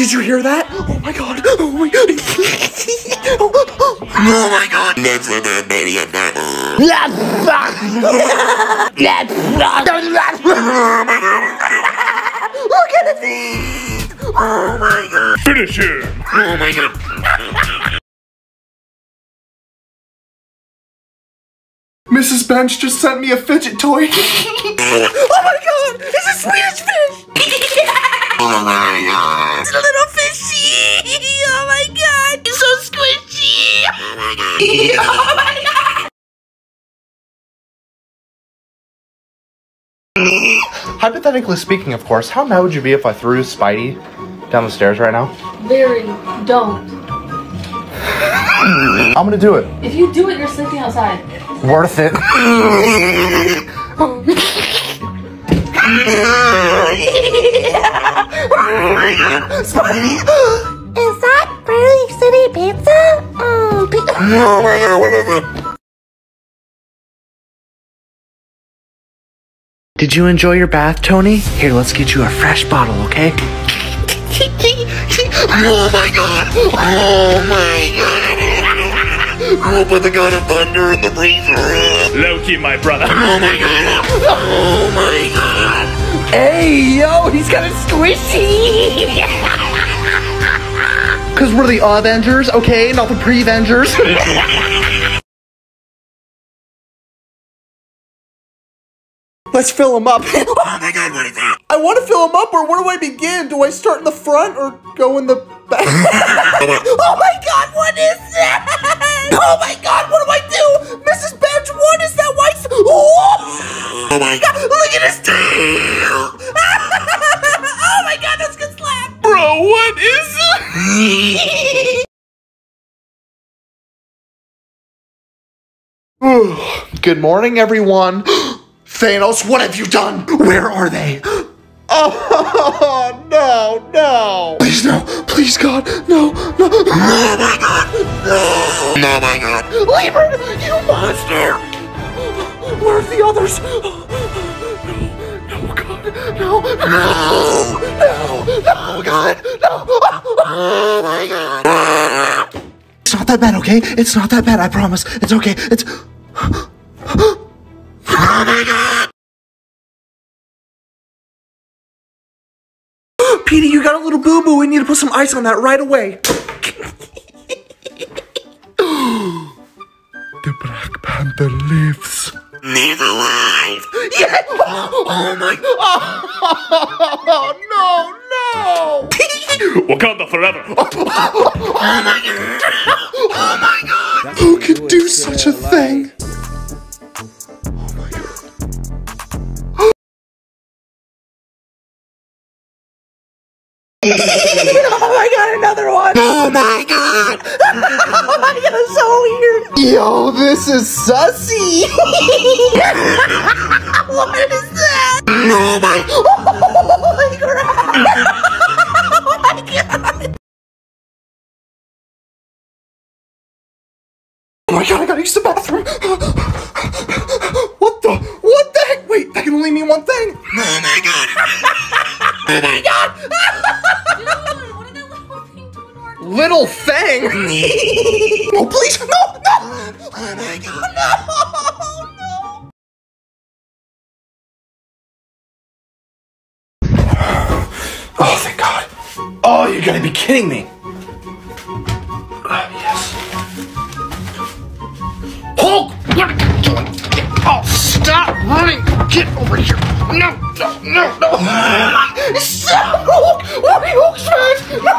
Did you hear that? Oh my god. Oh my god. Oh my god. That's a bad baby. Look at his feet. Oh my god. Finish him! Oh my god. Mrs. Bench just sent me a fidget toy. oh my god. It's a Swedish fish. Oh my god. It's a little fishy. Oh my god. It's so squishy. Oh my god. Oh my god. Hypothetically speaking, of course, how mad would you be if I threw Spidey down the stairs right now? Very. Don't. I'm gonna do it. If you do it, you're sleeping outside. Worth it. Spidey. Is that Burley City Pizza? Mm, pi- Oh my god. What is it? Did you enjoy your bath, Tony? Here, let's get you a fresh bottle, okay? Oh my god. Oh my god. Oh, put the god of thunder in the freezer. Loki, my brother. Oh my god. Oh my god. Hey, yo, he's got a squishy. Cause we're the Avengers, okay, not the pre-Avengers. Let's fill him up. Oh my god. What is that? I want to fill him up, or where do I begin? Do I start in the front or go in the back? oh my god, Good morning, everyone. Thanos, what have you done? Where are they? Oh no, no! Please no, please God, no, no! Oh my god. No. Oh my god. Lieber, you monster! Where's the others? No, no, God, no, no, No. no, no, God, no! Oh my god. It's not that bad, okay? It's not that bad, I promise. It's okay. It's. you got a little boo boo. We need to put some ice on that right away. the Black Panther lives. He's alive. Yeah! Oh my. Oh, no, no! Wakanda forever. Oh my god. Oh my god. Who could do such a thing? Oh my god, another one! Oh my god. Oh my god, it's so weird! Yo, this is sussy! what is that? Oh my. Oh my god! Oh my god! Oh my god, I gotta use the bathroom! What the? What the heck? Wait, that can only mean one thing! Oh my god. Oh my god. Thing! no, please! No! No! Oh my god. No! No! Oh, thank God. Oh, you're gonna be kidding me. Ah, yes. Hulk! What are you doing? Oh, stop running! Get over here! No, no, no, no! Stop! Hulk! Why Hulk smash? No!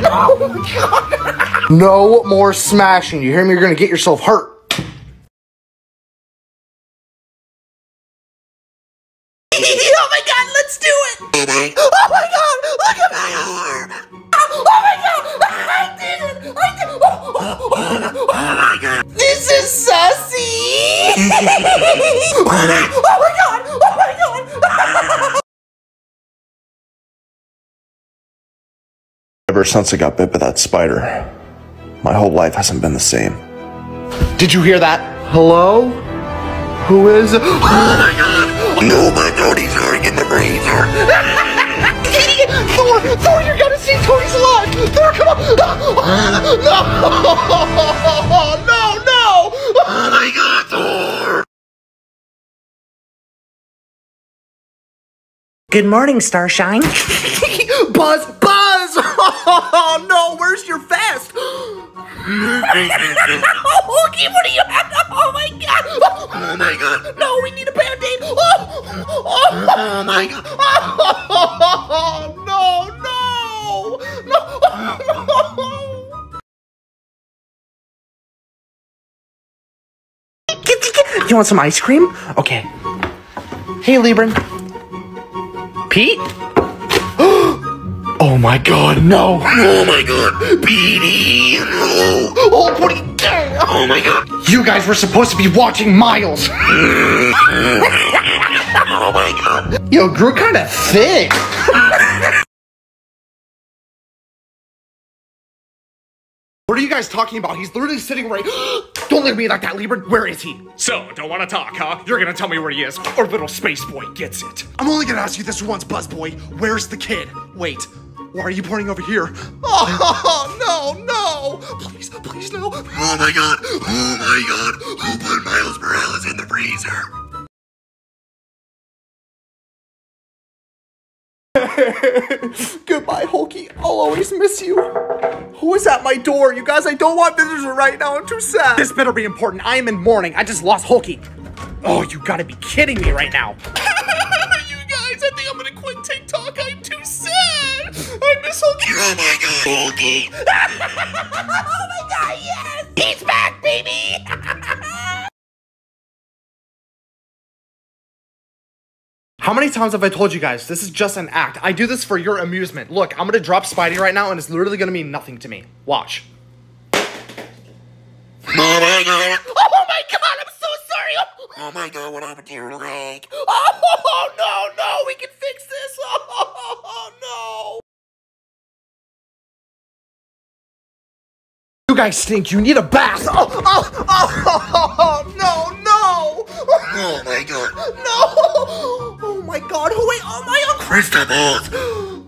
No, oh! No more smashing. You hear me? You're gonna get yourself hurt. oh my God! Let's do it! Oh my. Oh god! Look at my arm. Oh my god! I did it! I did it! Oh, oh, oh, Oh my god. This is sussy! oh my god! Oh my god! Ever since I got bit by that spider, my whole life hasn't been the same. Did you hear that? Hello? Who is? Oh my god. No, my god, he's hurting in the freezer. Thor! Thor, you're gonna see think Tony's alive. There, come on. No, no, no. Oh my god, Thor! Good morning, Starshine. Buzz, Buzz. Oh no, where's your vest? Oh, Hooky, what do you have? Oh my god. Oh my god! No, we need a band-aid. Oh, oh, Oh my god! oh, oh no, no, no. You want some ice cream? Okay. Hey, Libran. Pete? Oh my god, no. Oh my god! Petey! No! Oh, what are you doing? Oh my god! You guys were supposed to be watching Miles. Oh my god! Yo, grew kind of thick. What are you guys talking about? He's literally sitting right. Don't look at me like that, Libra. Where is he? So, don't want to talk, huh? You're gonna tell me where he is, or little space boy gets it. I'm only gonna ask you this once, Buzz Boy. Where's the kid? Wait. Why are you pointing over here? Oh no, no! Please, please no! Oh my god! Oh my god! Who put Miles Morales in the freezer? Goodbye, Hulky. I'll always miss you. Who is at my door? You guys, I don't want visitors right now. I'm too sad. This better be important. I am in mourning. I just lost Hulky. Oh, you gotta be kidding me right now. Oh my god! Okay. oh my god, yes! He's back, baby! How many times have I told you guys this is just an act? I do this for your amusement. Look, I'm gonna drop Spidey right now and it's literally gonna mean nothing to me. Watch. Oh my god! Oh my god, I'm so sorry! Oh my god, what happened to your leg? Oh no, no, we can fix this! Oh guys stink, you need a bath! Oh, oh, oh, oh, oh no, no! Oh my god! No! Oh my god, who wait, oh my uncle! Christopher's!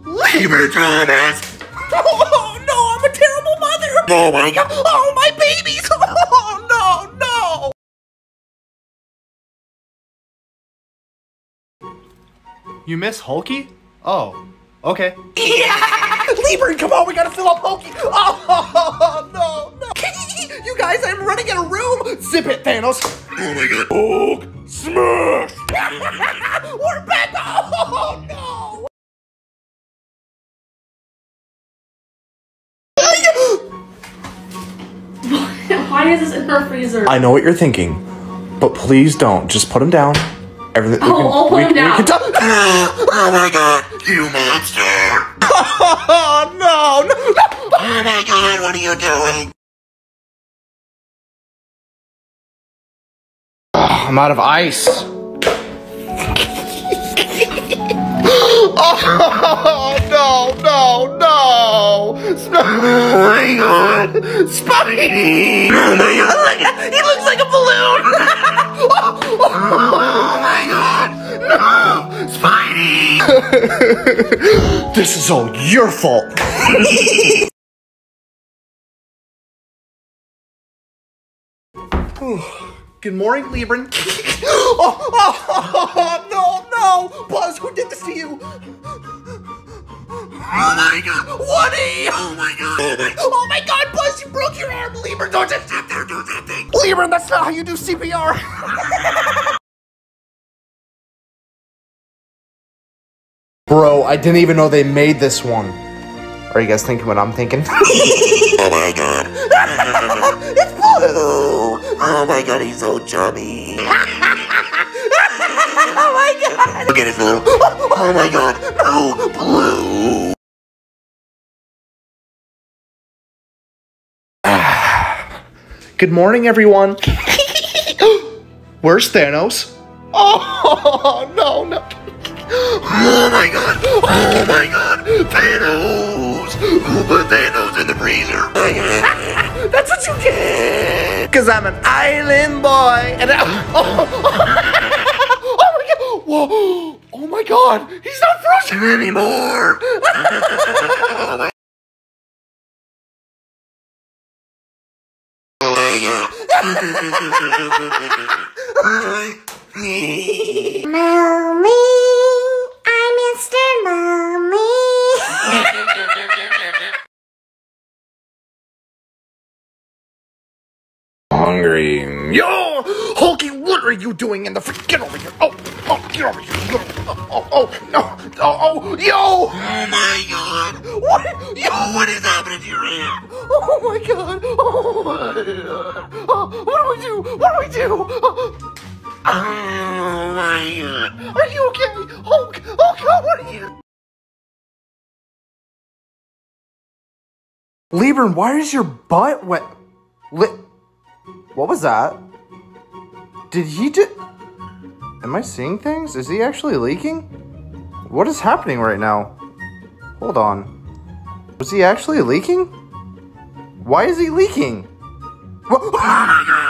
Lieber Thomas! Oh no, I'm a terrible mother! Oh my god! Oh my babies! Oh no, no! You miss Hulky? Oh, okay. Yeah! Lieber, come on, we gotta fill up Hulky! Oh no, no! You guys, I'm running out of room! Zip it, Thanos! Oh my god! Hulk! Smash! We're back! Oh no! Why is this in her freezer? I know what you're thinking, but please don't. Just put him down. Everything. we Oh, can- I'll put we- him we down. can talk- Oh, oh my god! You monster! Oh no, no, no! Oh my god, what are you doing? I'm out of ice. oh no, no, no! Sp- Oh my god! Spidey! Oh my god! He looks like a balloon! Oh my god! No! Spidey! this is all your fault. Good morning, Libran. oh, oh, oh, no, no! Buzz, who did this to you? Oh my god! Woody! Oh my god! Oh my Oh my god, Buzz, you broke your arm! Libran, don't just Sit there, do that thing! Libran, that's not how you do CPR! Bro, I didn't even know they made this one. Are you guys thinking what I'm thinking? Oh my god! it's blue! Oh my god, he's so chubby! Oh my god! Look at his little. Oh my god! No! Blue! Good morning, everyone. Where's Thanos? Oh no, no. Oh my god! Oh my god! Thanos! Who put Thanos in the freezer? That's what you get. Cause I'm an island boy, and I, oh oh, oh, oh my god! Whoa! Oh my god! He's not frozen. Anymore! Mommy, I'm Mr. Mommy. Hungry. Yo, Hulky, what are you doing in the fr- Get over here! Oh, get over here! Get over- Oh, oh, oh, no! Oh, oh, yo! Oh my god! What? Yo! What is happening to your hand? Oh my god! Oh god! Oh, what do we do? What do we do? Oh, Oh my god! are you okay? Hulk! Hulk, what are you? Liebern, why is your butt wet? Li- what was that? Did he just. Am I seeing things? Is he actually leaking? What is happening right now? Hold on. Was he actually leaking? Why is he leaking? Oh Wha-